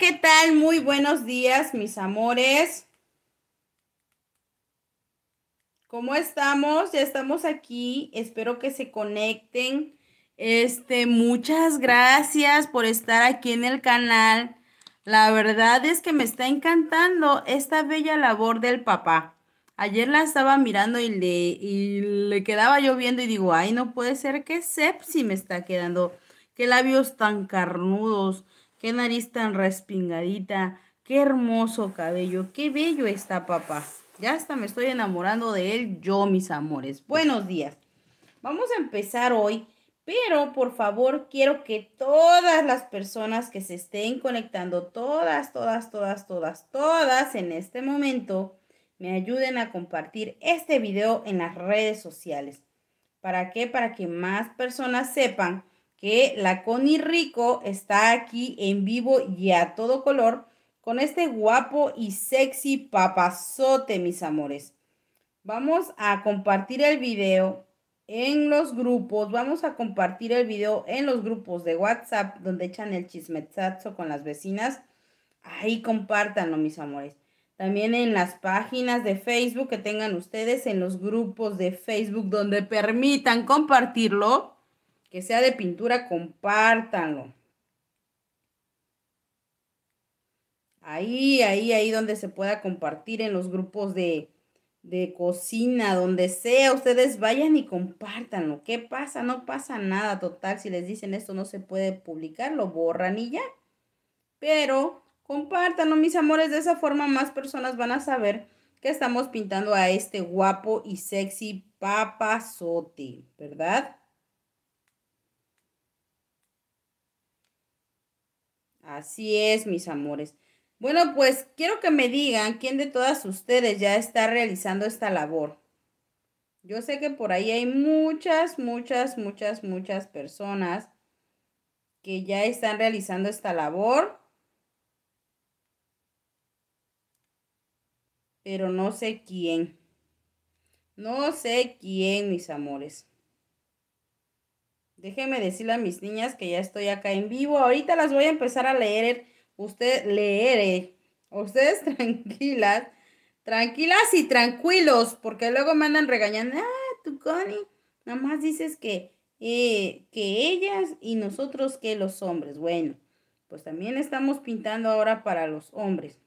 ¿qué tal? Muy buenos días, mis amores. ¿Cómo estamos? Ya estamos aquí. Espero que se conecten. Este, muchas gracias por estar aquí en el canal. La verdad es que me está encantando esta bella labor del papá. Ayer la estaba mirando y le, le quedaba yo viendo y digo, ay, no puede ser que sepsi me está quedando. Qué labios tan carnudos, qué nariz tan respingadita, qué hermoso cabello, qué bello está papá. Ya hasta me estoy enamorando de él yo, mis amores. Buenos días. Vamos a empezar hoy pero por favor, quiero que todas las personas que se estén conectando, todas, todas, todas, todas, todas en este momento, me ayuden a compartir este video en las redes sociales. ¿Para qué? Para que más personas sepan que la Connie Rico está aquí en vivo y a todo color con este guapo y sexy papazote, mis amores. Vamos a compartir el video en los grupos. Vamos a compartir el video en los grupos de WhatsApp donde echan el chismetazo con las vecinas. Ahí compártanlo, mis amores. También en las páginas de Facebook que tengan ustedes, en los grupos de Facebook donde permitan compartirlo. Que sea de pintura, compártanlo. Ahí, ahí, ahí donde se pueda compartir en los grupos de, de cocina, donde sea, ustedes vayan y compártanlo. ¿Qué pasa? No pasa nada total. Si les dicen esto no se puede publicar, lo borran y ya. Pero compártanlo, mis amores. De esa forma más personas van a saber que estamos pintando a este guapo y sexy papazote, ¿verdad? Así es, mis amores. Bueno, pues quiero que me digan quién de todas ustedes ya está realizando esta labor. Yo sé que por ahí hay muchas, muchas, muchas, muchas personas que ya están realizando esta labor. Pero no sé quién. No sé quién, mis amores. Déjenme decirle a mis niñas que ya estoy acá en vivo. Ahorita las voy a empezar a leer usted leere. Ustedes tranquilas, tranquilas y tranquilos, porque luego me andan regañando. Ah, tú, Connie, nada más dices que, eh, que ellas y nosotros que los hombres. Bueno, pues también estamos pintando ahora para los hombres.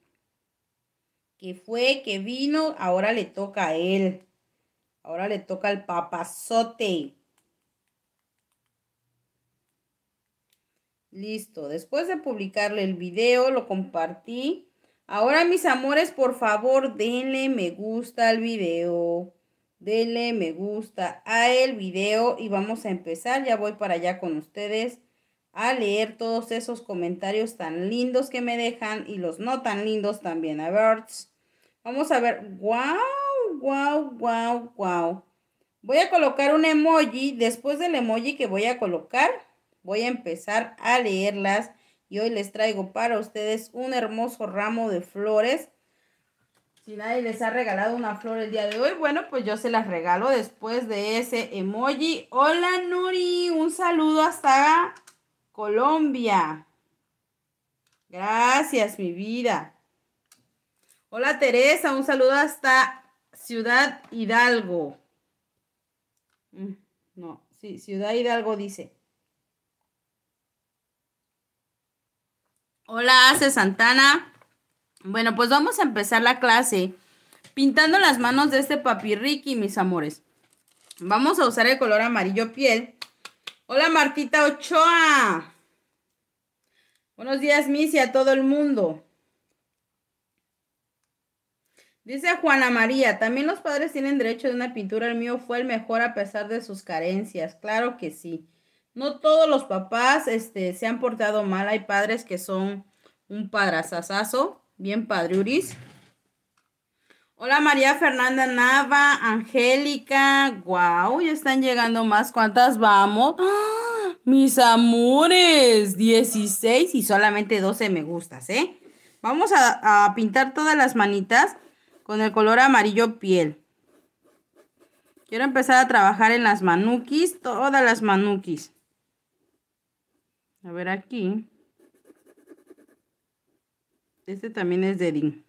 Que fue, que vino, ahora le toca a él. Ahora le toca al papazote. Listo. Después de publicarle el video, lo compartí. Ahora, mis amores, por favor, denle me gusta al video. Denle me gusta a el video y vamos a empezar. Ya voy para allá con ustedes a leer todos esos comentarios tan lindos que me dejan y los no tan lindos también. A ver, vamos a ver. ¡Wow! ¡Wow! ¡Wow! ¡Wow! Voy a colocar un emoji. Después del emoji que voy a colocar, Voy a empezar a leerlas y hoy les traigo para ustedes un hermoso ramo de flores. Si nadie les ha regalado una flor el día de hoy, bueno, pues yo se las regalo después de ese emoji. Hola Nuri, un saludo hasta Colombia. Gracias, mi vida. Hola Teresa, un saludo hasta Ciudad Hidalgo. Mm, no, sí, Ciudad Hidalgo dice. Hola, hace Santana. Bueno, pues vamos a empezar la clase pintando las manos de este papirriqui, mis amores. Vamos a usar el color amarillo piel. Hola, Martita Ochoa. Buenos días, Missy, a todo el mundo. Dice Juana María, también los padres tienen derecho de una pintura. El mío fue el mejor a pesar de sus carencias. Claro que sí. No todos los papás este, se han portado mal. Hay padres que son un padrazazazo, bien padriuris. Hola María Fernanda Nava, Angélica, wow, ya están llegando más. ¿Cuántas vamos? ¡Ah! Mis amores, 16 y solamente 12 me gustas, ¿eh? Vamos a, a pintar todas las manitas con el color amarillo piel. Quiero empezar a trabajar en las manukis, todas las manukis. A ver aquí. Este también es de Dean.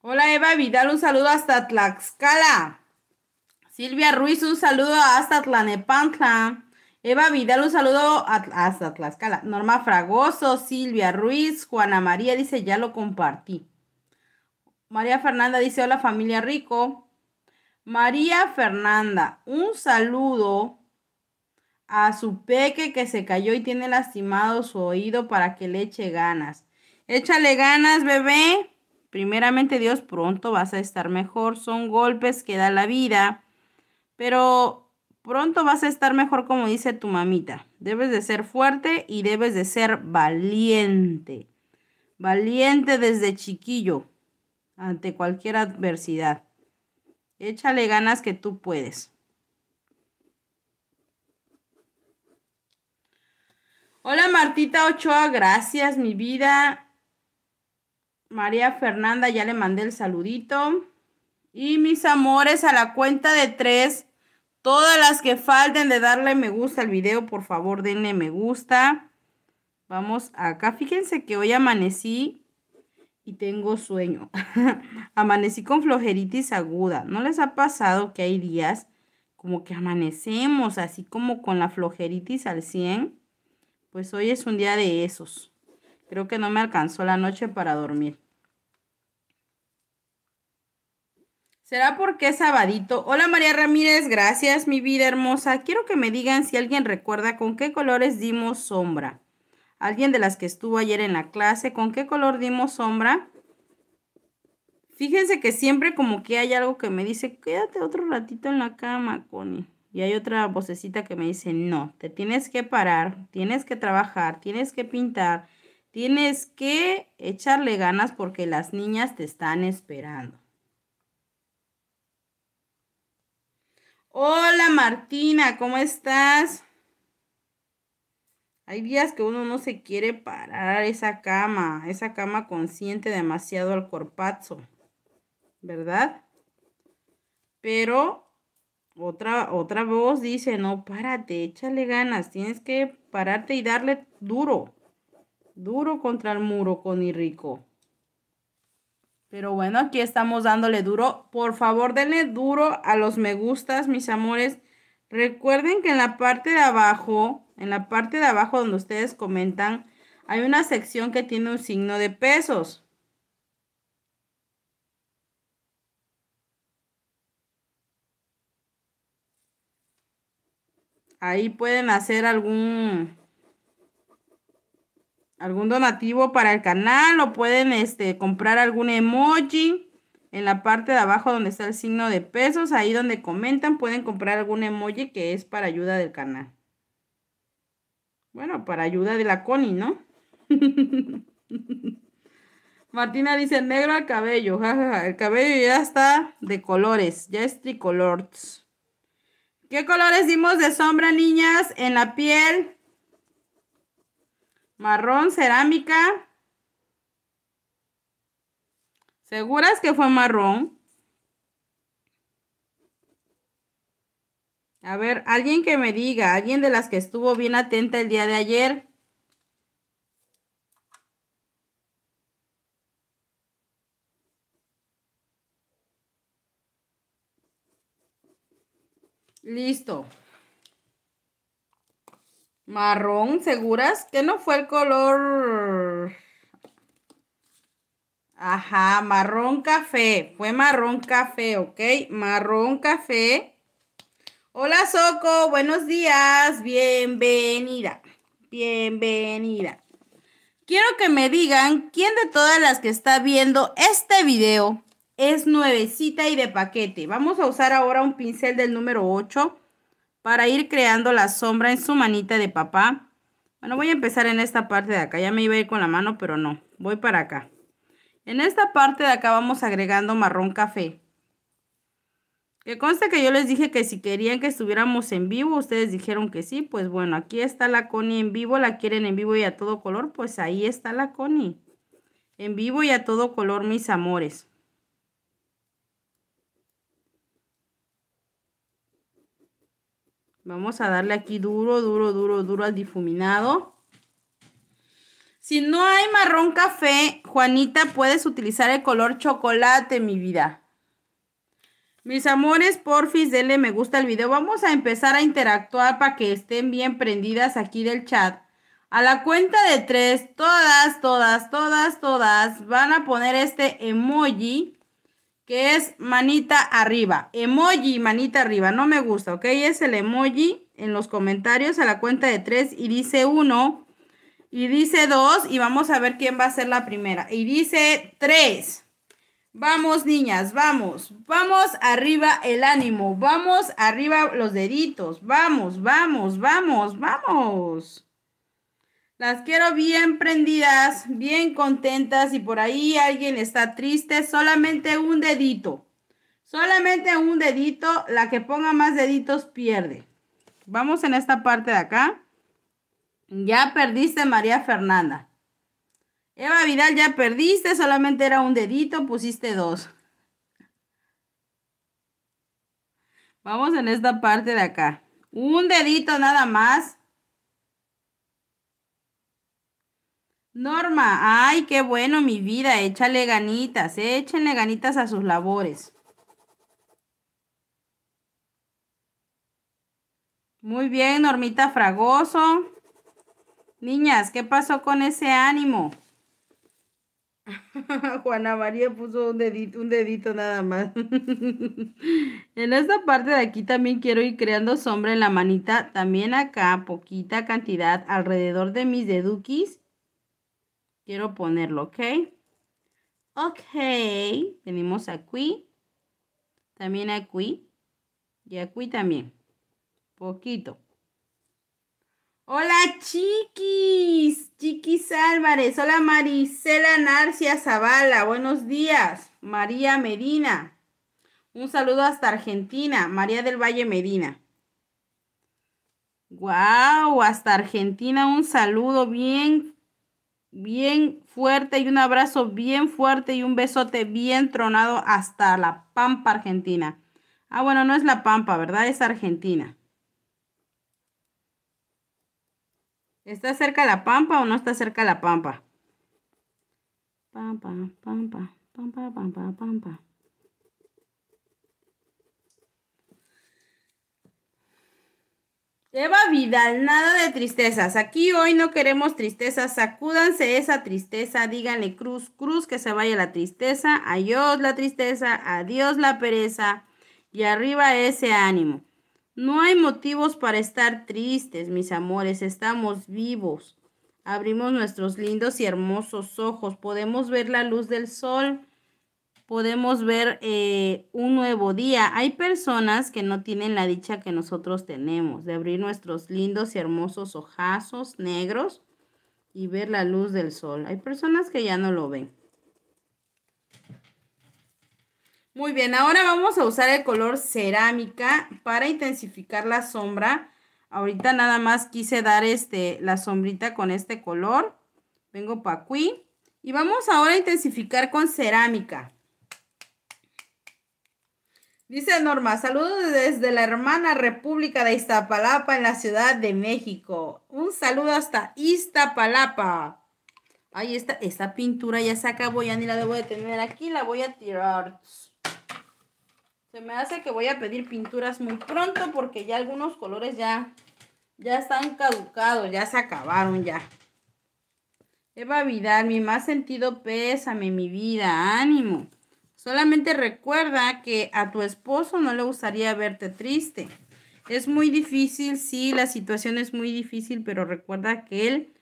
Hola Eva Vidal, un saludo hasta Tlaxcala. Silvia Ruiz, un saludo hasta Tlanepantla. Eva Vidal, un saludo hasta Tlaxcala. Norma Fragoso, Silvia Ruiz, Juana María dice, ya lo compartí. María Fernanda dice, hola familia Rico. María Fernanda, un saludo a su peque que se cayó y tiene lastimado su oído para que le eche ganas. Échale ganas, bebé. Primeramente Dios, pronto vas a estar mejor. Son golpes que da la vida. Pero pronto vas a estar mejor como dice tu mamita. Debes de ser fuerte y debes de ser valiente. Valiente desde chiquillo ante cualquier adversidad. Échale ganas que tú puedes. Hola Martita Ochoa, gracias mi vida. María Fernanda, ya le mandé el saludito. Y mis amores, a la cuenta de tres, todas las que falten de darle me gusta al video, por favor denle me gusta. Vamos acá, fíjense que hoy amanecí y tengo sueño. amanecí con flojeritis aguda. ¿No les ha pasado que hay días como que amanecemos así como con la flojeritis al 100? Pues hoy es un día de esos. Creo que no me alcanzó la noche para dormir. ¿Será porque es sabadito? Hola María Ramírez, gracias mi vida hermosa. Quiero que me digan si alguien recuerda con qué colores dimos sombra. Alguien de las que estuvo ayer en la clase, ¿con qué color dimos sombra? Fíjense que siempre como que hay algo que me dice, quédate otro ratito en la cama, Connie. Y hay otra vocecita que me dice, no, te tienes que parar, tienes que trabajar, tienes que pintar, Tienes que echarle ganas porque las niñas te están esperando. Hola Martina, ¿cómo estás? Hay días que uno no se quiere parar esa cama, esa cama consciente demasiado al corpazo, ¿verdad? Pero otra, otra voz dice, no, párate, échale ganas, tienes que pararte y darle duro. Duro contra el muro, con Rico. Pero bueno, aquí estamos dándole duro. Por favor, denle duro a los me gustas, mis amores. Recuerden que en la parte de abajo, en la parte de abajo donde ustedes comentan, hay una sección que tiene un signo de pesos. Ahí pueden hacer algún algún donativo para el canal o pueden este, comprar algún emoji en la parte de abajo donde está el signo de pesos, ahí donde comentan pueden comprar algún emoji que es para ayuda del canal. Bueno, para ayuda de la Connie, ¿no? Martina dice negro al cabello, el cabello ya está de colores, ya es tricolor. ¿Qué colores dimos de sombra, niñas? En la piel, Marrón, cerámica. ¿Seguras que fue marrón? A ver, alguien que me diga, alguien de las que estuvo bien atenta el día de ayer. Listo. Marrón, ¿seguras? Que no fue el color... Ajá, marrón café. Fue marrón café, ¿ok? Marrón café. Hola, Soco. Buenos días. Bienvenida. Bienvenida. Quiero que me digan quién de todas las que está viendo este video es nuevecita y de paquete. Vamos a usar ahora un pincel del número 8 para ir creando la sombra en su manita de papá. Bueno, voy a empezar en esta parte de acá. Ya me iba a ir con la mano, pero no. Voy para acá. En esta parte de acá vamos agregando marrón café. Que conste que yo les dije que si querían que estuviéramos en vivo, ustedes dijeron que sí. Pues bueno, aquí está la Connie en vivo. La quieren en vivo y a todo color. Pues ahí está la Connie. En vivo y a todo color, mis amores. Vamos a darle aquí duro, duro, duro, duro al difuminado. Si no hay marrón café, Juanita, puedes utilizar el color chocolate, mi vida. Mis amores, porfis, denle me gusta al video. Vamos a empezar a interactuar para que estén bien prendidas aquí del chat. A la cuenta de tres, todas, todas, todas, todas van a poner este emoji que es manita arriba. Emoji, manita arriba. No me gusta, ¿ok? Es el emoji en los comentarios a la cuenta de tres y dice uno y dice dos y vamos a ver quién va a ser la primera. Y dice tres. Vamos, niñas, vamos. Vamos arriba el ánimo. Vamos arriba los deditos. Vamos, vamos, vamos, vamos. Las quiero bien prendidas, bien contentas. Y por ahí alguien está triste, solamente un dedito. Solamente un dedito. La que ponga más deditos pierde. Vamos en esta parte de acá. Ya perdiste María Fernanda. Eva Vidal, ya perdiste, solamente era un dedito, pusiste dos. Vamos en esta parte de acá. Un dedito nada más. Norma, ay, qué bueno mi vida, échale ganitas, échenle ganitas a sus labores. Muy bien, Normita Fragoso. Niñas, ¿qué pasó con ese ánimo? Juana María puso un dedito, un dedito nada más. en esta parte de aquí también quiero ir creando sombra en la manita. También acá, poquita cantidad alrededor de mis deduquis. Quiero ponerlo, ¿ok? Ok. Tenemos aquí. También aquí. Y aquí también. Poquito. Hola chiquis, chiquis Álvarez, hola Marisela Narcia Zavala, buenos días, María Medina, un saludo hasta Argentina, María del Valle Medina. Wow, hasta Argentina un saludo bien, bien fuerte y un abrazo bien fuerte y un besote bien tronado hasta la Pampa, Argentina. Ah, bueno, no es la Pampa, ¿verdad? Es Argentina. ¿Está cerca la pampa o no está cerca la pampa? Pampa, pampa, pampa, pampa, pampa. Eva Vidal, nada de tristezas. Aquí hoy no queremos tristezas. Sacúdanse esa tristeza. Díganle cruz, cruz que se vaya la tristeza. Adiós la tristeza. Adiós la pereza. Y arriba ese ánimo. No hay motivos para estar tristes, mis amores, estamos vivos. Abrimos nuestros lindos y hermosos ojos, podemos ver la luz del sol, podemos ver eh, un nuevo día. Hay personas que no tienen la dicha que nosotros tenemos, de abrir nuestros lindos y hermosos ojazos negros y ver la luz del sol. Hay personas que ya no lo ven. Muy bien, ahora vamos a usar el color cerámica para intensificar la sombra. Ahorita nada más quise dar este, la sombrita con este color. Vengo para aquí. Y vamos ahora a intensificar con cerámica. Dice Norma, saludos desde la hermana República de Iztapalapa en la Ciudad de México. Un saludo hasta Iztapalapa. Ahí está, esta pintura ya se acabó, ya ni la debo de tener aquí, la voy a tirar. Se me hace que voy a pedir pinturas muy pronto porque ya algunos colores ya, ya están caducados, ya se acabaron ya. Eva Vidal, mi más sentido pésame, mi vida, ánimo. Solamente recuerda que a tu esposo no le gustaría verte triste. Es muy difícil, sí, la situación es muy difícil, pero recuerda que él,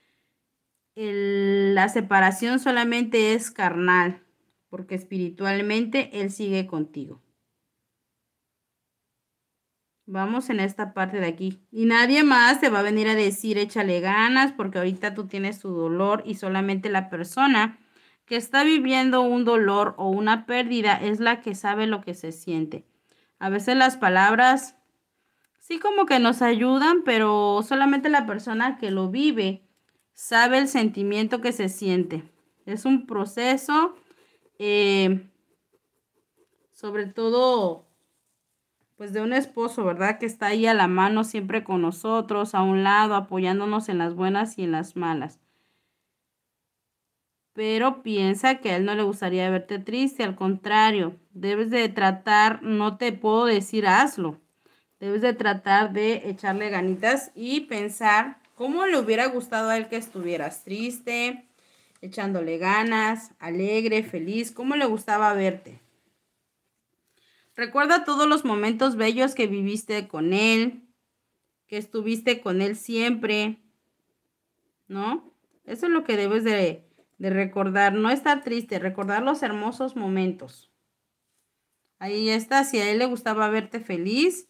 la separación solamente es carnal, porque espiritualmente él sigue contigo. Vamos en esta parte de aquí. Y nadie más te va a venir a decir échale ganas porque ahorita tú tienes tu dolor y solamente la persona que está viviendo un dolor o una pérdida es la que sabe lo que se siente. A veces las palabras sí como que nos ayudan, pero solamente la persona que lo vive sabe el sentimiento que se siente. Es un proceso, eh, sobre todo pues de un esposo, ¿verdad? Que está ahí a la mano siempre con nosotros, a un lado, apoyándonos en las buenas y en las malas. Pero piensa que a él no le gustaría verte triste, al contrario, debes de tratar, no te puedo decir hazlo, debes de tratar de echarle ganitas y pensar cómo le hubiera gustado a él que estuvieras triste, echándole ganas, alegre, feliz, cómo le gustaba verte. Recuerda todos los momentos bellos que viviste con él, que estuviste con él siempre, ¿no? Eso es lo que debes de, recordar, no estar triste, recordar los hermosos momentos. Ahí está, si a él le gustaba verte feliz,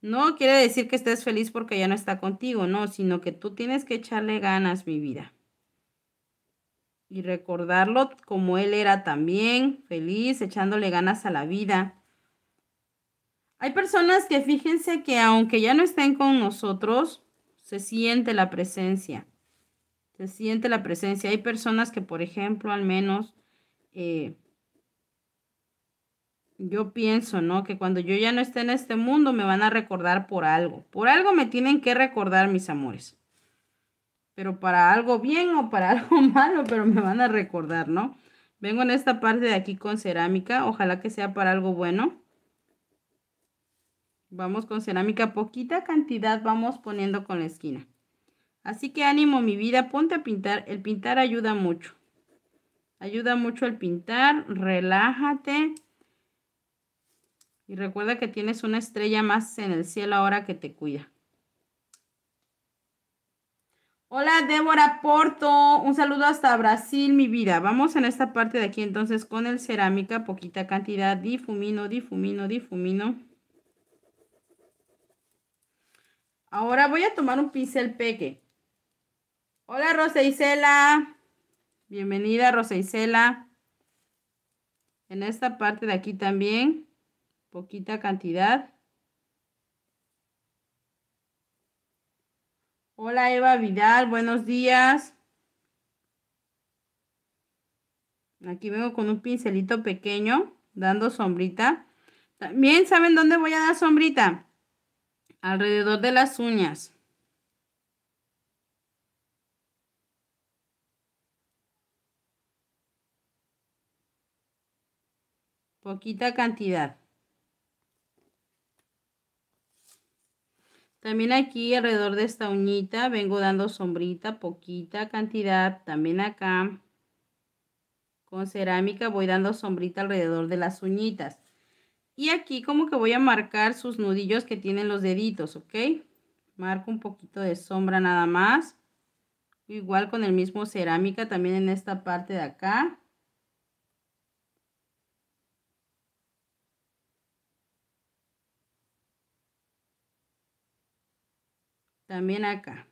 no quiere decir que estés feliz porque ya no está contigo, no, sino que tú tienes que echarle ganas, mi vida. Y recordarlo como él era también, feliz, echándole ganas a la vida. Hay personas que fíjense que aunque ya no estén con nosotros, se siente la presencia. Se siente la presencia. Hay personas que, por ejemplo, al menos, eh, yo pienso, ¿no? Que cuando yo ya no esté en este mundo me van a recordar por algo. Por algo me tienen que recordar, mis amores. Pero para algo bien o para algo malo, pero me van a recordar, ¿no? Vengo en esta parte de aquí con cerámica. Ojalá que sea para algo bueno. Vamos con cerámica, poquita cantidad vamos poniendo con la esquina. Así que ánimo mi vida, ponte a pintar. El pintar ayuda mucho. Ayuda mucho el pintar, relájate. Y recuerda que tienes una estrella más en el cielo ahora que te cuida. Hola Débora Porto, un saludo hasta Brasil, mi vida. Vamos en esta parte de aquí entonces con el cerámica, poquita cantidad, difumino, difumino, difumino. Ahora voy a tomar un pincel peque. Hola Rosa Isela. Bienvenida Rosa Isela. En esta parte de aquí también, poquita cantidad. Hola Eva Vidal, buenos días. Aquí vengo con un pincelito pequeño, dando sombrita. También, ¿saben dónde voy a dar sombrita? Alrededor de las uñas. Poquita cantidad. También aquí alrededor de esta uñita vengo dando sombrita, poquita cantidad. También acá con cerámica voy dando sombrita alrededor de las uñitas. Y aquí como que voy a marcar sus nudillos que tienen los deditos, ¿ok? Marco un poquito de sombra nada más. Igual con el mismo cerámica también en esta parte de acá. También acá.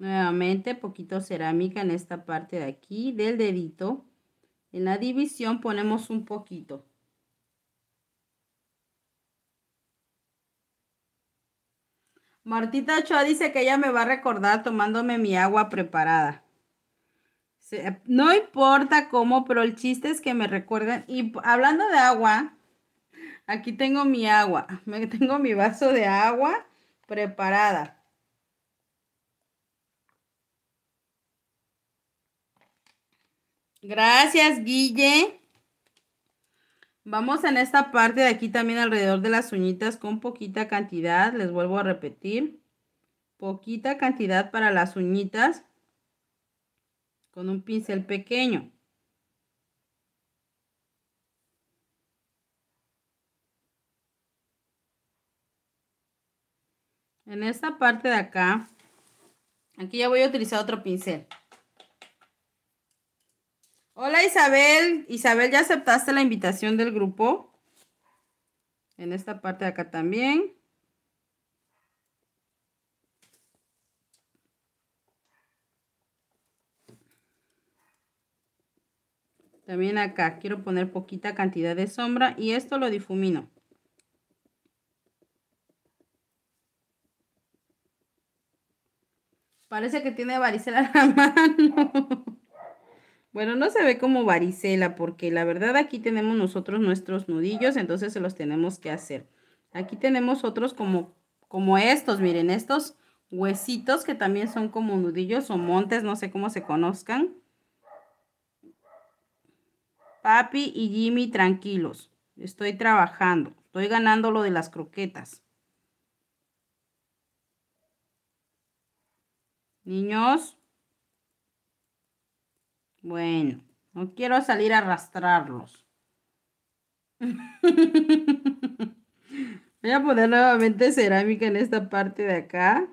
Nuevamente, poquito cerámica en esta parte de aquí del dedito. En la división ponemos un poquito. Martita Ochoa dice que ella me va a recordar tomándome mi agua preparada. No importa cómo, pero el chiste es que me recuerden. Y hablando de agua, aquí tengo mi agua. Tengo mi vaso de agua preparada. Gracias, Guille. Vamos en esta parte de aquí también alrededor de las uñitas con poquita cantidad. Les vuelvo a repetir. Poquita cantidad para las uñitas. Con un pincel pequeño. En esta parte de acá, aquí ya voy a utilizar otro pincel. Hola Isabel. Isabel, ¿ya aceptaste la invitación del grupo? En esta parte de acá también. También acá quiero poner poquita cantidad de sombra y esto lo difumino. Parece que tiene varicela en la mano. Bueno, no se ve como varicela porque la verdad aquí tenemos nosotros nuestros nudillos, entonces se los tenemos que hacer. Aquí tenemos otros como, como estos, miren, estos huesitos que también son como nudillos o montes, no sé cómo se conozcan. Papi y Jimmy tranquilos, estoy trabajando, estoy ganando lo de las croquetas. Niños. Bueno, no quiero salir a arrastrarlos. Voy a poner nuevamente cerámica en esta parte de acá.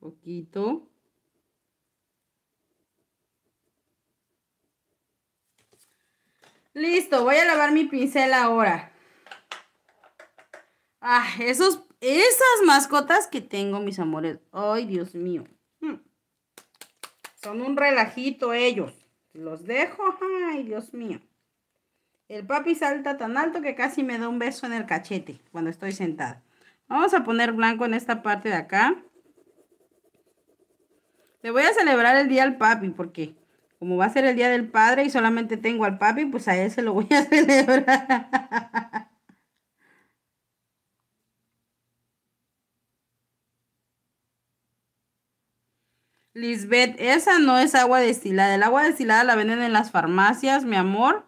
Poquito. Listo, voy a lavar mi pincel ahora. Ah, esos, esas mascotas que tengo, mis amores. Ay, Dios mío. Hmm. Son un relajito ellos. Los dejo. Ay, Dios mío. El papi salta tan alto que casi me da un beso en el cachete cuando estoy sentada. Vamos a poner blanco en esta parte de acá. Le voy a celebrar el día al papi porque como va a ser el día del padre y solamente tengo al papi, pues a él se lo voy a celebrar. Lisbeth, esa no es agua destilada. El agua destilada la venden en las farmacias, mi amor.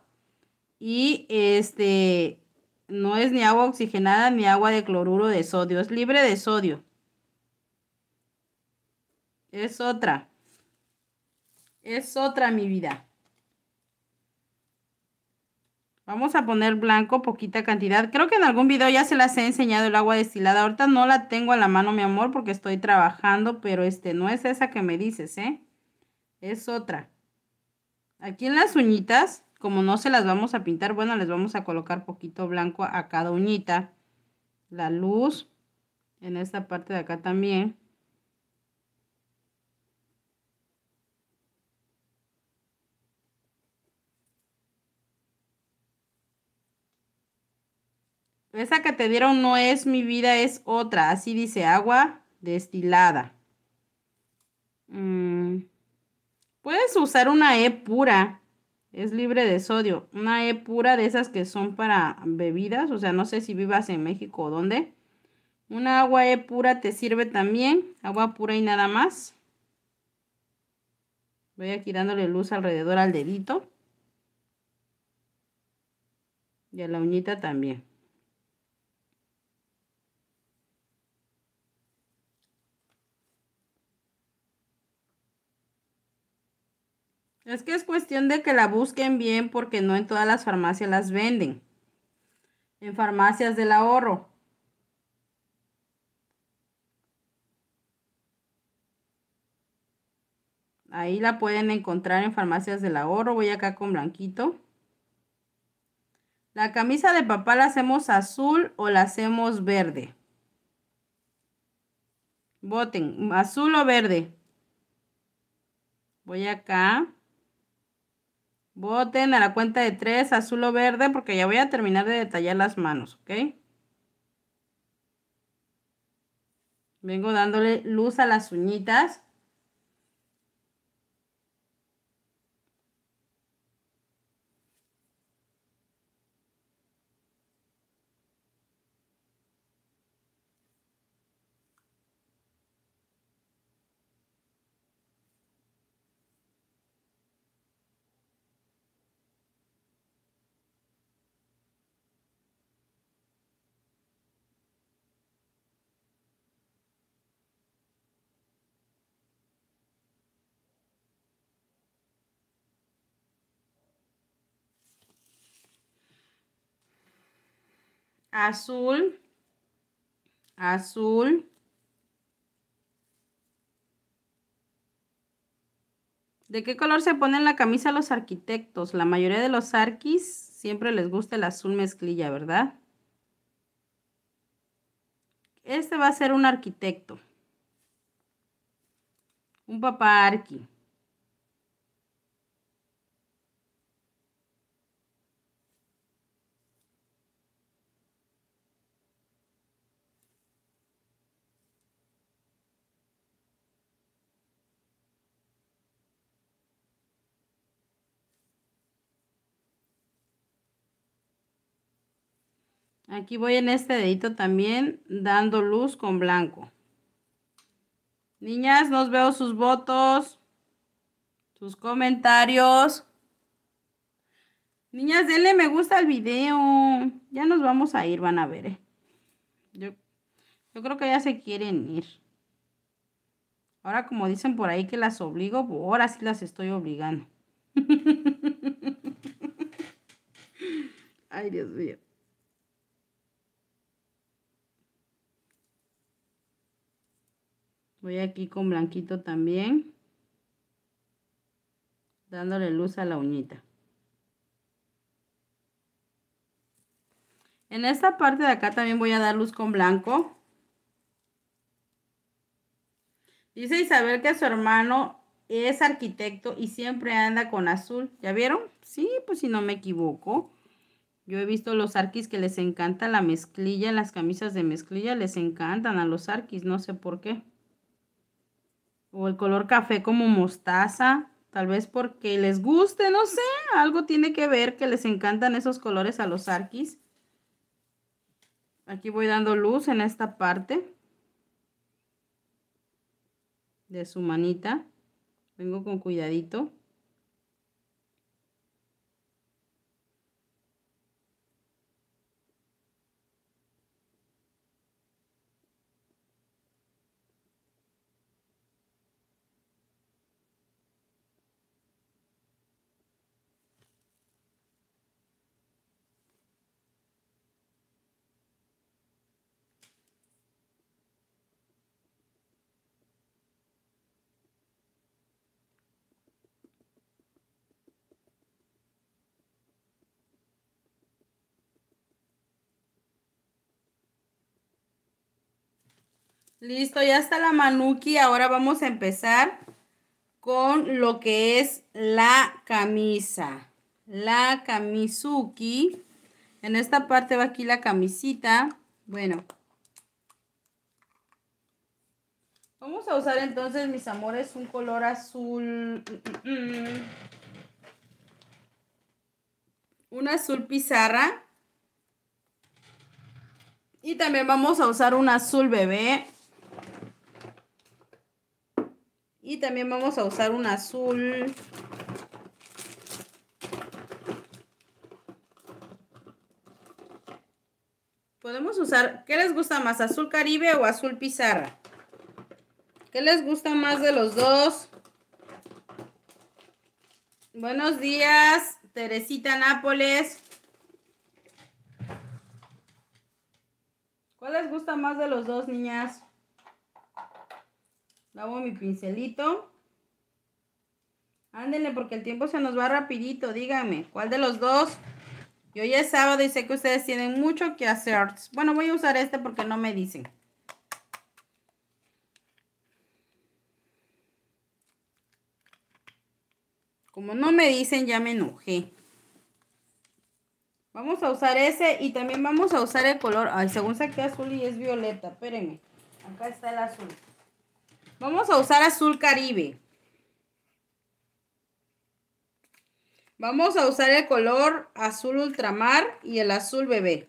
Y este no es ni agua oxigenada ni agua de cloruro de sodio. Es libre de sodio. Es otra. Es otra mi vida. Vamos a poner blanco, poquita cantidad. Creo que en algún video ya se las he enseñado el agua destilada. Ahorita no la tengo a la mano, mi amor, porque estoy trabajando, pero este no es esa que me dices, ¿eh? Es otra. Aquí en las uñitas, como no se las vamos a pintar, bueno, les vamos a colocar poquito blanco a cada uñita. La luz en esta parte de acá también. Esa que te dieron no es mi vida, es otra. Así dice, agua destilada. Mm. Puedes usar una E pura. Es libre de sodio. Una E pura de esas que son para bebidas. O sea, no sé si vivas en México o dónde. Una agua E pura te sirve también. Agua pura y nada más. Voy aquí dándole luz alrededor al dedito. Y a la uñita también. Es que es cuestión de que la busquen bien porque no en todas las farmacias las venden. En farmacias del ahorro. Ahí la pueden encontrar en farmacias del ahorro. Voy acá con blanquito. La camisa de papá la hacemos azul o la hacemos verde. Voten, azul o verde. Voy acá. Voten a la cuenta de tres, azul o verde, porque ya voy a terminar de detallar las manos, ¿ok? Vengo dándole luz a las uñitas. Azul, azul, ¿De qué color se ponen la camisa los arquitectos? La mayoría de los arquis siempre les gusta el azul mezclilla, ¿verdad? Este va a ser un arquitecto. Un papá arqui. Aquí voy en este dedito también dando luz con blanco. Niñas, nos veo sus votos, sus comentarios. Niñas, denle me gusta al video. Ya nos vamos a ir, van a ver. ¿eh? Yo, yo creo que ya se quieren ir. Ahora como dicen por ahí que las obligo, ahora sí las estoy obligando. Ay, Dios mío. Voy aquí con blanquito también. Dándole luz a la uñita. En esta parte de acá también voy a dar luz con blanco. Dice Isabel que su hermano es arquitecto y siempre anda con azul. ¿Ya vieron? Sí, pues si no me equivoco. Yo he visto los arquis que les encanta la mezclilla, las camisas de mezclilla les encantan a los arquis, no sé por qué. O el color café como mostaza, tal vez porque les guste, no sé, algo tiene que ver que les encantan esos colores a los arquis. Aquí voy dando luz en esta parte de su manita. Vengo con cuidadito. Listo, ya está la manuki. Ahora vamos a empezar con lo que es la camisa. La kamisuki. En esta parte va aquí la camisita. Bueno. Vamos a usar entonces, mis amores, un color azul. Un azul pizarra. Y también vamos a usar un azul bebé. Y también vamos a usar un azul. Podemos usar, ¿qué les gusta más? ¿Azul caribe o azul pizarra? ¿Qué les gusta más de los dos? Buenos días, Teresita Nápoles. ¿Cuál les gusta más de los dos, niñas? Lavo mi pincelito. Ándenle porque el tiempo se nos va rapidito. Díganme, ¿cuál de los dos? Y hoy es sábado y sé que ustedes tienen mucho que hacer. Bueno, voy a usar este porque no me dicen. Como no me dicen, ya me enojé. Vamos a usar ese y también vamos a usar el color. Ay, según saqué azul y es violeta. Espérenme. Acá está el azul. Vamos a usar azul caribe. Vamos a usar el color azul ultramar y el azul bebé.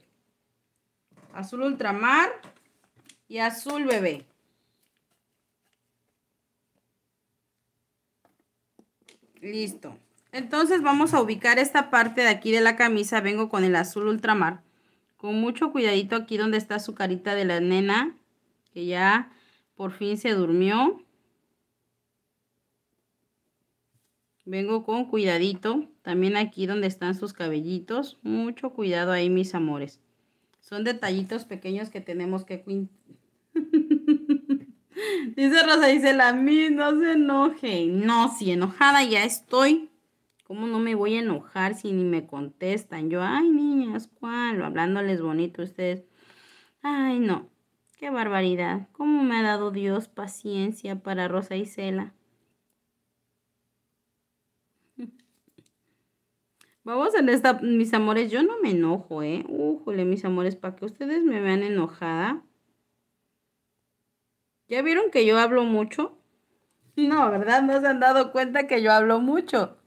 Azul ultramar y azul bebé. Listo. Entonces vamos a ubicar esta parte de aquí de la camisa. Vengo con el azul ultramar. Con mucho cuidadito aquí donde está su carita de la nena. Que ya por fin se durmió. Vengo con cuidadito. También aquí donde están sus cabellitos. Mucho cuidado ahí, mis amores. Son detallitos pequeños que tenemos que... dice Rosa, dice la misma, no se enoje. No, si enojada ya estoy. ¿Cómo no me voy a enojar si ni me contestan? Yo, ay, niñas, ¿cuál? Hablándoles bonito ustedes. Ay, no. Qué barbaridad. ¿Cómo me ha dado Dios paciencia para Rosa y Cela? Vamos en esta, mis amores, yo no me enojo, ¿eh? Újole, mis amores, para que ustedes me vean enojada. ¿Ya vieron que yo hablo mucho? No, ¿verdad? No se han dado cuenta que yo hablo mucho.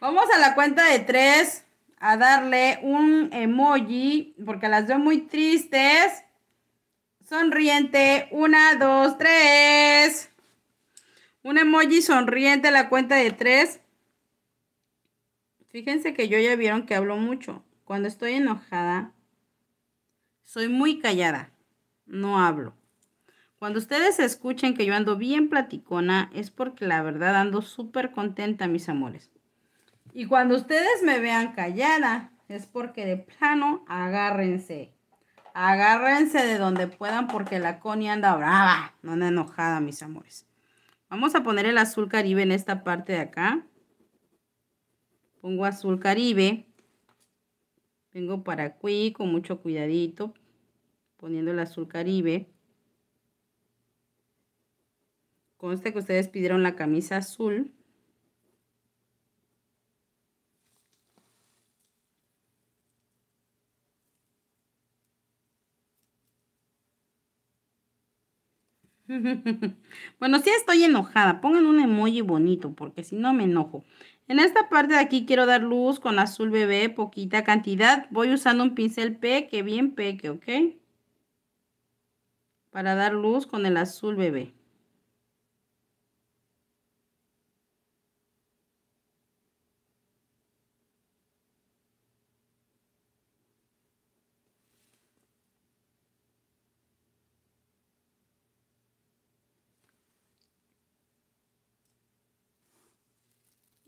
Vamos a la cuenta de tres. a darle un emoji, porque las veo muy tristes. Sonriente, una, dos, tres. Un emoji sonriente a la cuenta de tres. Fíjense que yo ya vieron que hablo mucho. Cuando estoy enojada, soy muy callada. No hablo. Cuando ustedes escuchen que yo ando bien platicona, es porque la verdad ando súper contenta, mis amores. Y cuando ustedes me vean callada, es porque de plano agárrense. Agárrense de donde puedan porque la Connie anda brava, no anda enojada, mis amores. Vamos a poner el azul caribe en esta parte de acá. Pongo azul caribe. Vengo para aquí con mucho cuidadito. Poniendo el azul caribe. Conste que ustedes pidieron la camisa azul. bueno, si estoy enojada. Pongan un emoji bonito porque si no me enojo. En esta parte de aquí quiero dar luz con azul bebé, poquita cantidad. Voy usando un pincel peque, bien peque, ¿ok? Para dar luz con el azul bebé.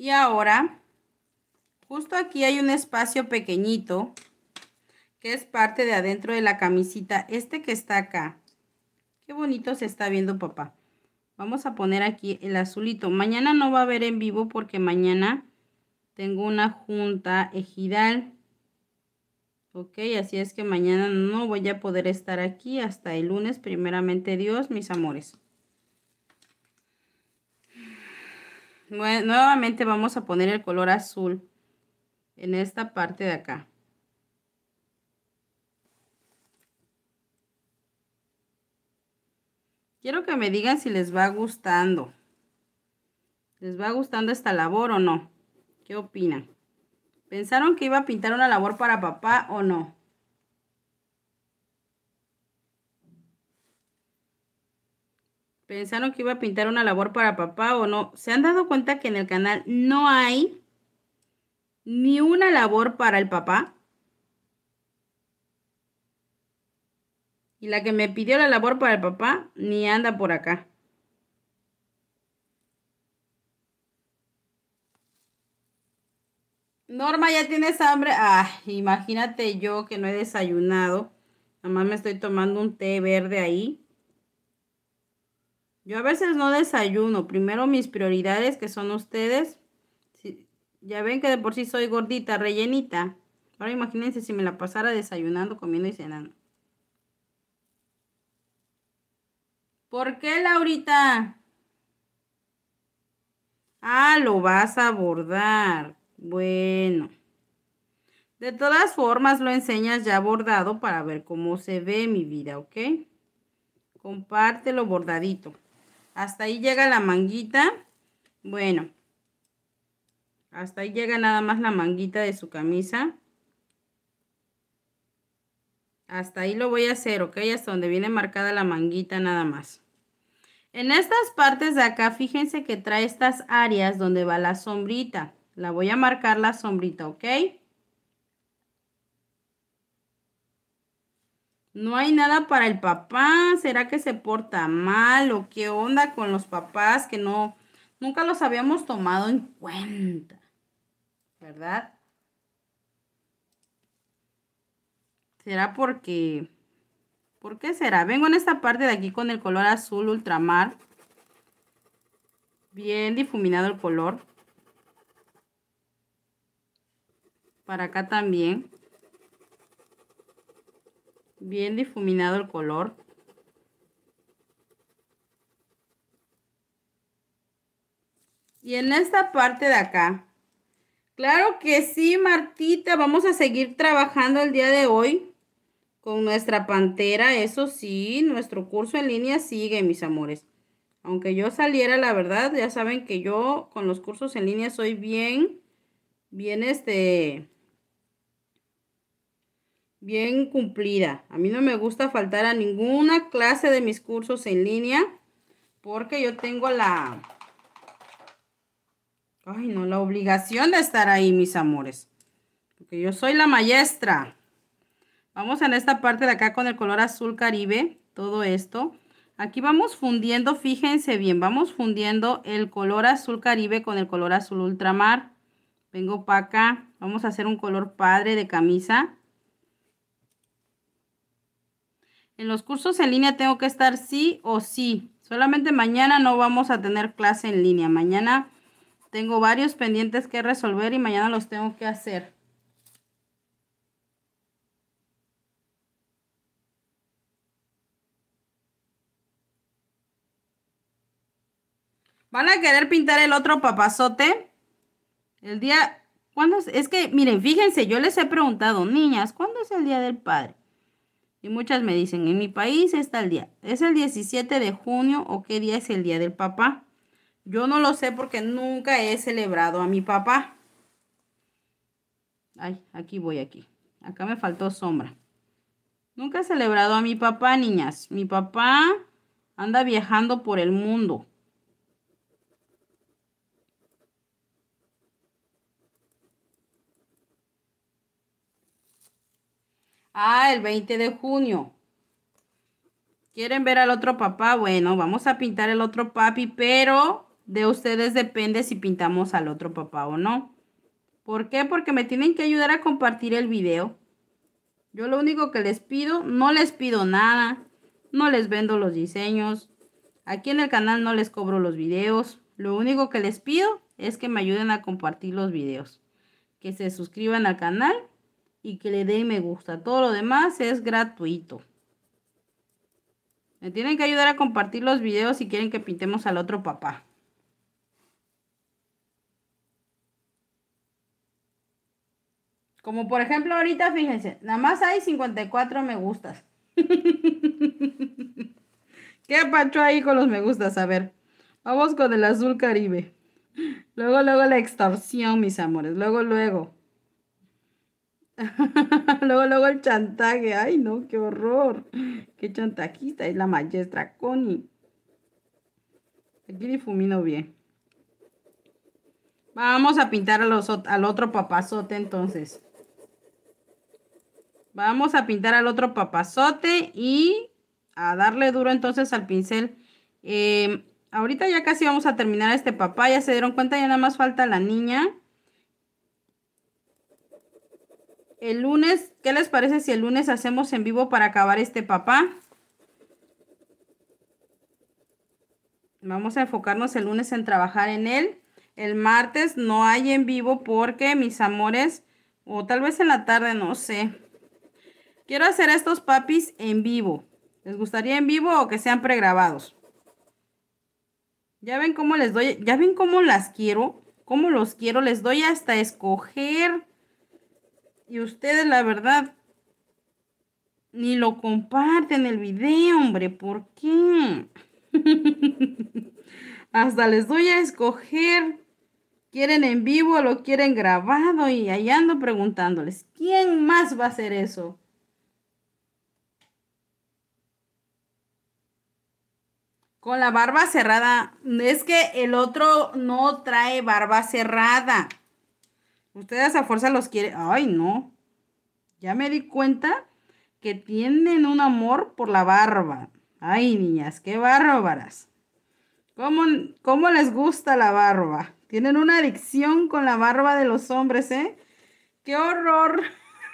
Y ahora, justo aquí hay un espacio pequeñito que es parte de adentro de la camisita. Este que está acá. Qué bonito se está viendo papá. Vamos a poner aquí el azulito. Mañana no va a haber en vivo porque mañana tengo una junta ejidal. Ok, así es que mañana no voy a poder estar aquí hasta el lunes, primeramente Dios, mis amores. Nuevamente vamos a poner el color azul en esta parte de acá. Quiero que me digan si les va gustando. ¿Les va gustando esta labor o no? ¿Qué opinan? ¿Pensaron que iba a pintar una labor para papá o no? Pensaron que iba a pintar una labor para papá o no. ¿Se han dado cuenta que en el canal no hay ni una labor para el papá? Y la que me pidió la labor para el papá ni anda por acá. Norma, ¿ya tienes hambre? Ah, imagínate yo que no he desayunado. Nada más me estoy tomando un té verde ahí. Yo a veces no desayuno. Primero mis prioridades, que son ustedes. ya ven que de por sí soy gordita, rellenita. Ahora imagínense si me la pasara desayunando, comiendo y cenando. ¿Por qué, Laurita? Ah, lo vas a bordar. Bueno. De todas formas, lo enseñas ya bordado para ver cómo se ve mi vida, ¿ok? Compártelo bordadito. Hasta ahí llega la manguita. Bueno. Hasta ahí llega nada más la manguita de su camisa. Hasta ahí lo voy a hacer, ¿ok? Hasta donde viene marcada la manguita nada más. En estas partes de acá, fíjense que trae estas áreas donde va la sombrita. La voy a marcar la sombrita, ¿ok? No hay nada para el papá. ¿Será que se porta mal o qué onda con los papás que no, nunca los habíamos tomado en cuenta? ¿Verdad? ¿Será porque... ¿Por qué será? Vengo en esta parte de aquí con el color azul ultramar. Bien difuminado el color. Para acá también bien difuminado el color. Y en esta parte de acá, claro que sí, Martita, vamos a seguir trabajando el día de hoy con nuestra pantera, eso sí, nuestro curso en línea sigue, mis amores. Aunque yo saliera, la verdad, ya saben que yo con los cursos en línea soy bien, bien este, bien cumplida. A mí no me gusta faltar a ninguna clase de mis cursos en línea porque yo tengo la... Ay, no, la obligación de estar ahí, mis amores. Porque yo soy la maestra. Vamos en esta parte de acá con el color azul caribe, todo esto. Aquí vamos fundiendo, fíjense bien, vamos fundiendo el color azul caribe con el color azul ultramar. Vengo para acá, vamos a hacer un color padre de camisa. En los cursos en línea tengo que estar sí o sí. Solamente mañana no vamos a tener clase en línea. Mañana tengo varios pendientes que resolver y mañana los tengo que hacer. ¿Van a querer pintar el otro papazote? El día... ¿Cuándo es? es que, miren, fíjense, yo les he preguntado, niñas, ¿cuándo es el Día del Padre? Y muchas me dicen, en mi país está el día. ¿Es el 17 de junio o qué día es el Día del Papá? Yo no lo sé porque nunca he celebrado a mi papá. Ay, aquí voy, aquí. Acá me faltó sombra. Nunca he celebrado a mi papá, niñas. Mi papá anda viajando por el mundo. Ah, el 20 de junio. ¿Quieren ver al otro papá? Bueno, vamos a pintar el otro papi, pero de ustedes depende si pintamos al otro papá o no. ¿Por qué? Porque me tienen que ayudar a compartir el video. Yo lo único que les pido, no les pido nada. No les vendo los diseños. Aquí en el canal no les cobro los videos. Lo único que les pido es que me ayuden a compartir los videos. Que se suscriban al canal y que le den me gusta. Todo lo demás es gratuito. Me tienen que ayudar a compartir los videos si quieren que pintemos al otro papá. Como por ejemplo ahorita, fíjense, nada más hay 54 me gustas. ¿Qué pacho ahí con los me gustas? A ver, vamos con el azul caribe. Luego, luego la extorsión, mis amores. Luego, luego. luego, luego el chantaje. Ay, no, qué horror. Qué chantajista es la maestra Connie. Aquí difumino bien. Vamos a pintar al otro papazote entonces. Vamos a pintar al otro papazote y a darle duro entonces al pincel. Em, ahorita ya casi vamos a terminar este papá. Ya se dieron cuenta, ya nada más falta la niña. El lunes, ¿qué les parece si el lunes hacemos en vivo para acabar este papá? Vamos a enfocarnos el lunes en trabajar en él. El martes no hay en vivo porque mis amores, o tal vez en la tarde, no sé. Quiero hacer estos papis en vivo. ¿Les gustaría en vivo o que sean pregrabados? Ya ven cómo les doy, ya ven cómo las quiero, cómo los quiero. Les doy hasta escoger y ustedes, la verdad, ni lo comparten el video, hombre. ¿Por qué? Hasta les doy a escoger. ¿Quieren en vivo lo quieren grabado? Y ahí ando preguntándoles, ¿quién más va a hacer eso? Con la barba cerrada. Es que el otro no trae barba cerrada. Ustedes a fuerza los quieren. Ay, no. Ya me di cuenta que tienen un amor por la barba. Ay, niñas, qué bárbaras. ¿Cómo, ¿Cómo les gusta la barba? Tienen una adicción con la barba de los hombres, ¿eh? ¡Qué horror!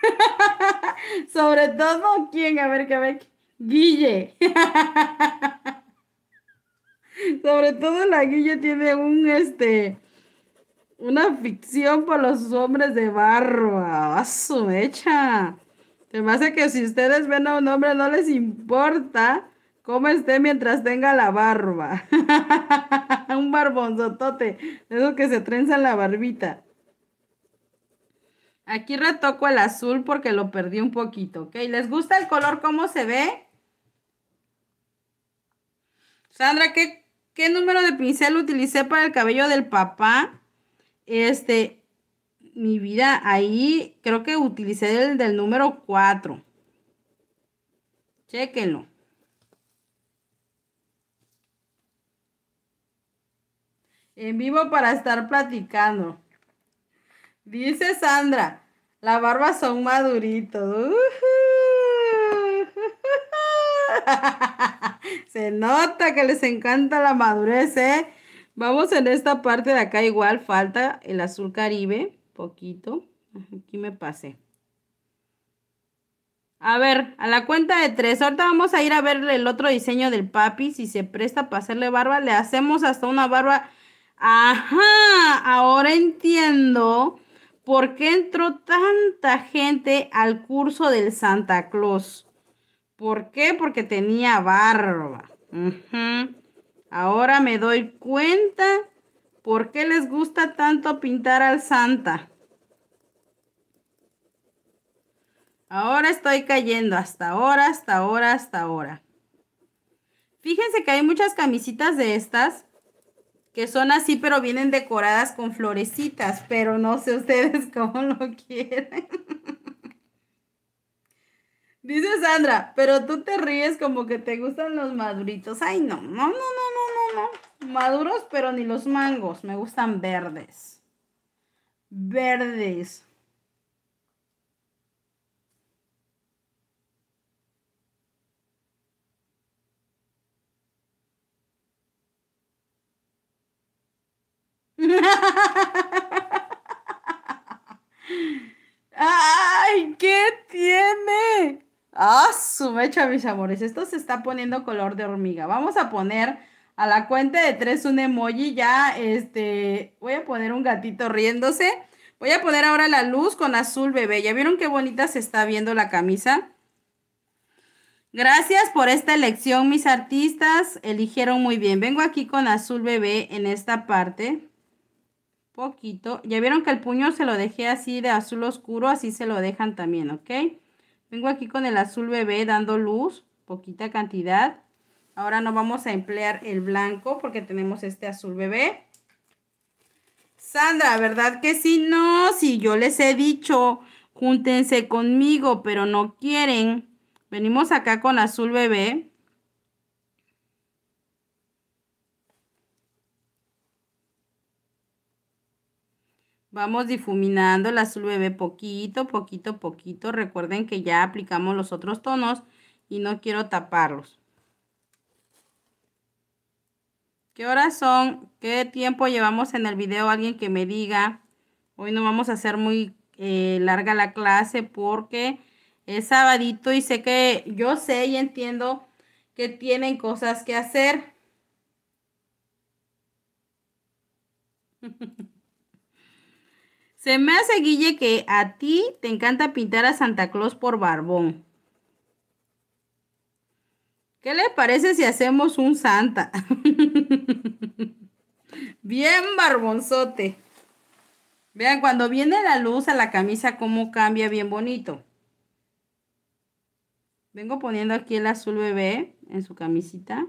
Sobre todo, ¿quién? A ver, que a ver. Guille. Sobre todo la Guille tiene un, este, una ficción por los hombres de barba. A su mecha. Se me hace que si ustedes ven a un hombre no les importa cómo esté mientras tenga la barba. un barbonzotote. Eso que se trenza en la barbita. Aquí retoco el azul porque lo perdí un poquito, ¿ok? ¿Les gusta el color cómo se ve? Sandra, ¿qué, qué número de pincel utilicé para el cabello del papá? Este, mi vida, ahí creo que utilicé el del número 4. Chéquenlo. En vivo para estar platicando. Dice Sandra, la barba son maduritos. Se nota que les encanta la madurez, ¿eh? Vamos en esta parte de acá igual, falta el azul caribe, poquito. Aquí me pasé. A ver, a la cuenta de tres. Ahorita vamos a ir a ver el otro diseño del papi. Si se presta para hacerle barba, le hacemos hasta una barba. Ajá, ahora entiendo por qué entró tanta gente al curso del Santa Claus. ¿Por qué? Porque tenía barba. Ahora me doy cuenta por qué les gusta tanto pintar al Santa. Ahora estoy cayendo, hasta ahora, hasta ahora, hasta ahora. Fíjense que hay muchas camisitas de estas que son así, pero vienen decoradas con florecitas, pero no sé ustedes cómo lo quieren. Dice Sandra, pero tú te ríes como que te gustan los maduritos. Ay, no, no, no, no, no, no, no. Maduros, pero ni los mangos. Me gustan verdes. Verdes. ¡Ay! ¿Qué tiene? Ah, su mecha, mis amores. Esto se está poniendo color de hormiga. Vamos a poner a la cuenta de tres un emoji. Ya, este, voy a poner un gatito riéndose. Voy a poner ahora la luz con azul bebé. ¿Ya vieron qué bonita se está viendo la camisa? Gracias por esta elección, mis artistas. Eligieron muy bien. Vengo aquí con azul bebé en esta parte. Poquito. Ya vieron que el puño se lo dejé así de azul oscuro. Así se lo dejan también, ¿ok? Vengo aquí con el azul bebé dando luz, poquita cantidad. Ahora no vamos a emplear el blanco porque tenemos este azul bebé. Sandra, ¿verdad que sí? No, si yo les he dicho, júntense conmigo, pero no quieren. Venimos acá con azul bebé. Vamos difuminando el azul bebé poquito, poquito, poquito. Recuerden que ya aplicamos los otros tonos y no quiero taparlos. ¿Qué horas son? ¿Qué tiempo llevamos en el video? Alguien que me diga. Hoy no vamos a hacer muy eh, larga la clase porque es sabadito y sé que yo sé y entiendo que tienen cosas que hacer. Se me hace, Guille, que a ti te encanta pintar a Santa Claus por barbón. ¿Qué le parece si hacemos un Santa? Bien barbonzote. Vean, cuando viene la luz a la camisa, cómo cambia bien bonito. Vengo poniendo aquí el azul bebé en su camisita.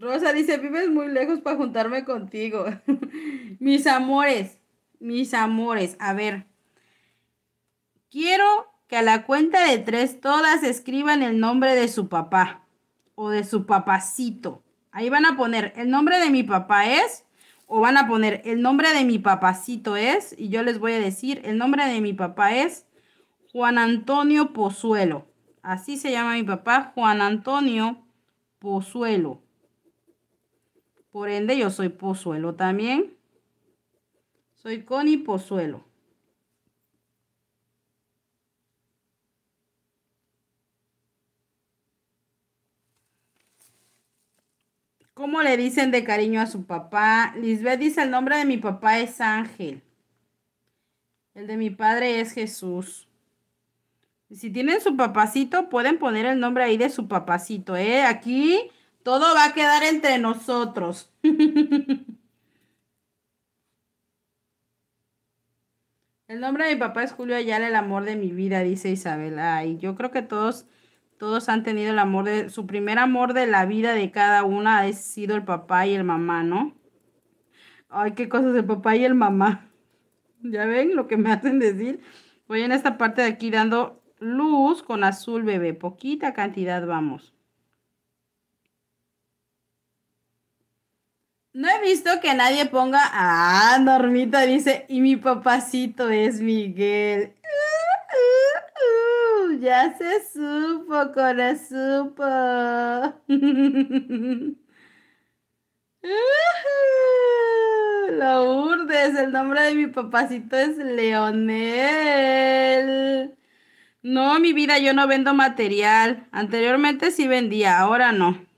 Rosa dice, vives muy lejos para juntarme contigo. mis amores, mis amores, a ver. Quiero que a la cuenta de tres todas escriban el nombre de su papá o de su papacito. Ahí van a poner el nombre de mi papá es o van a poner el nombre de mi papacito es y yo les voy a decir el nombre de mi papá es Juan Antonio Pozuelo. Así se llama mi papá, Juan Antonio Pozuelo. Por ende, yo soy Pozuelo también. Soy Connie Pozuelo. ¿Cómo le dicen de cariño a su papá? Lisbeth dice, el nombre de mi papá es Ángel. El de mi padre es Jesús. Si tienen su papacito, pueden poner el nombre ahí de su papacito, ¿eh? Aquí todo va a quedar entre nosotros. El nombre de mi papá es Julio Ayala, el amor de mi vida, dice Isabel. Ay, yo creo que todos, todos han tenido el amor de, su primer amor de la vida de cada una ha sido el papá y el mamá, ¿no? Ay, qué cosas el papá y el mamá. ¿Ya ven lo que me hacen decir? Voy en esta parte de aquí dando luz con azul bebé. Poquita cantidad vamos. No he visto que nadie ponga. Ah, Normita dice. Y mi papacito es Miguel. Uh, ya se supo, corazón. supo. Lourdes, el nombre de mi papacito es Leonel. No, mi vida, yo no vendo material. Anteriormente sí vendía, ahora no.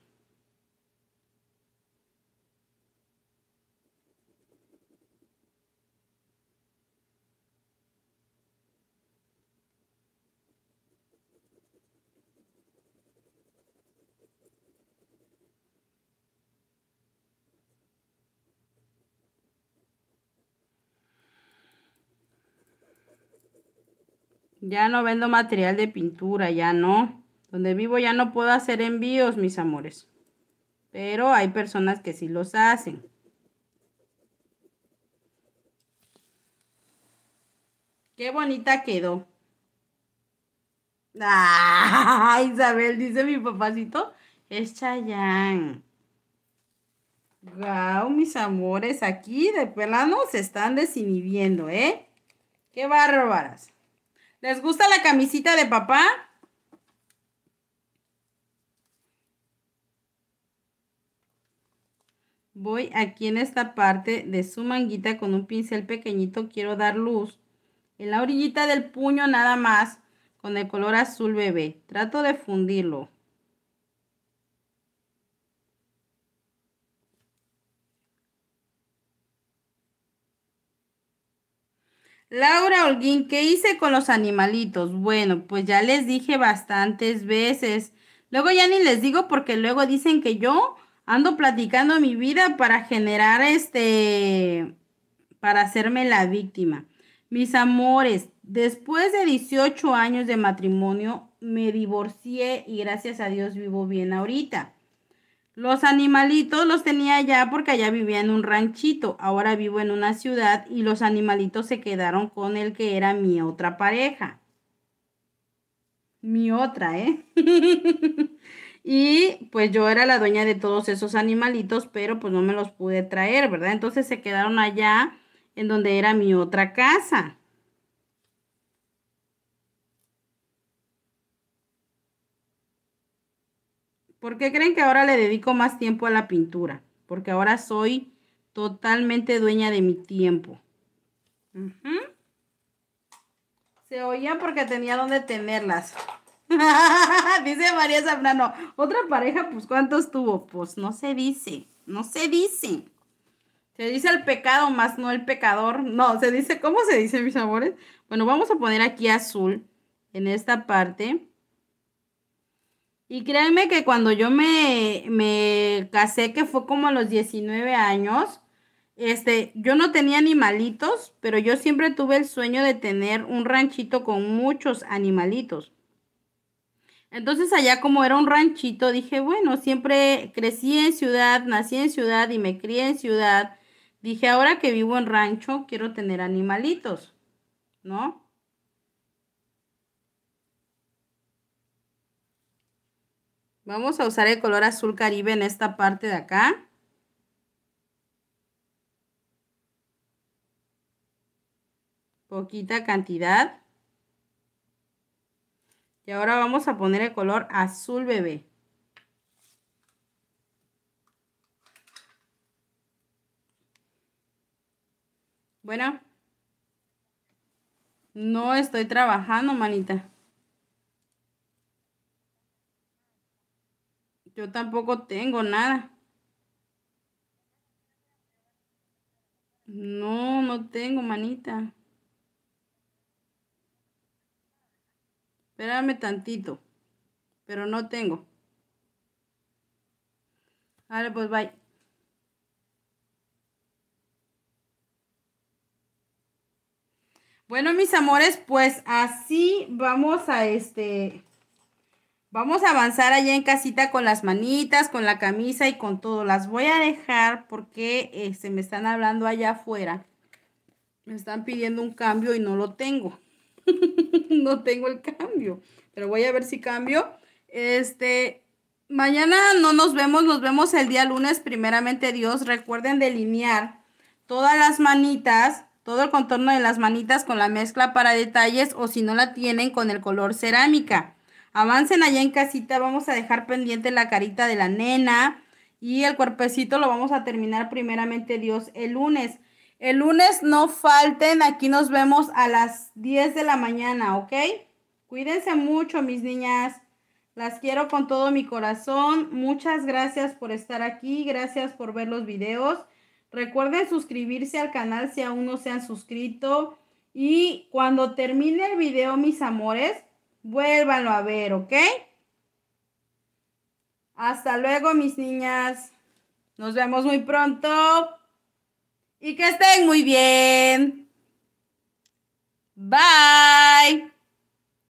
Ya no vendo material de pintura, ya no. Donde vivo ya no puedo hacer envíos, mis amores. Pero hay personas que sí los hacen. Qué bonita quedó. Ah, Isabel, dice mi papacito, es Chayán. Wow, mis amores, aquí de plano se están desinhibiendo, ¿eh? Qué bárbaras. ¿Les gusta la camisita de papá? Voy aquí en esta parte de su manguita con un pincel pequeñito. Quiero dar luz en la orillita del puño nada más con el color azul bebé. Trato de fundirlo. Laura Holguín, ¿qué hice con los animalitos? Bueno, pues ya les dije bastantes veces. Luego ya ni les digo porque luego dicen que yo ando platicando mi vida para generar este, para hacerme la víctima. Mis amores, después de 18 años de matrimonio, me divorcié y gracias a Dios vivo bien ahorita. Los animalitos los tenía allá porque allá vivía en un ranchito. Ahora vivo en una ciudad y los animalitos se quedaron con el que era mi otra pareja. Mi otra, ¿eh? y pues yo era la dueña de todos esos animalitos, pero pues no me los pude traer, ¿verdad? Entonces se quedaron allá en donde era mi otra casa. ¿Por qué creen que ahora le dedico más tiempo a la pintura? Porque ahora soy totalmente dueña de mi tiempo. Se oían porque tenía donde tenerlas. dice María Zambrano. Otra pareja, pues ¿cuántos tuvo? Pues no se dice, no se dice. Se dice el pecado más no el pecador. No, se dice, ¿cómo se dice, mis amores? Bueno, vamos a poner aquí azul en esta parte. Y créanme que cuando yo me, me casé, que fue como a los 19 años, este, yo no tenía animalitos, pero yo siempre tuve el sueño de tener un ranchito con muchos animalitos. Entonces allá como era un ranchito, dije, bueno, siempre crecí en ciudad, nací en ciudad y me crié en ciudad. Dije, ahora que vivo en rancho, quiero tener animalitos, ¿no? Vamos a usar el color azul caribe en esta parte de acá. Poquita cantidad. Y ahora vamos a poner el color azul bebé. Bueno. No estoy trabajando, manita. Yo tampoco tengo nada. No, no tengo, manita. Espérame tantito. Pero no tengo. Vale, pues bye. Bueno, mis amores, pues así vamos a este... Vamos a avanzar allá en casita con las manitas, con la camisa y con todo. Las voy a dejar porque se este, me están hablando allá afuera. Me están pidiendo un cambio y no lo tengo. no tengo el cambio. Pero voy a ver si cambio. Este, mañana no nos vemos, nos vemos el día lunes, primeramente Dios. Recuerden delinear todas las manitas, todo el contorno de las manitas con la mezcla para detalles o si no la tienen con el color cerámica. Avancen allá en casita, vamos a dejar pendiente la carita de la nena y el cuerpecito lo vamos a terminar primeramente Dios el lunes. El lunes no falten, aquí nos vemos a las 10 de la mañana, ¿ok? Cuídense mucho, mis niñas. Las quiero con todo mi corazón. Muchas gracias por estar aquí. Gracias por ver los videos. Recuerden suscribirse al canal si aún no se han suscrito. Y cuando termine el video, mis amores, vuélvanlo a ver, ¿ok? Hasta luego, mis niñas. Nos vemos muy pronto y que estén muy bien. Bye.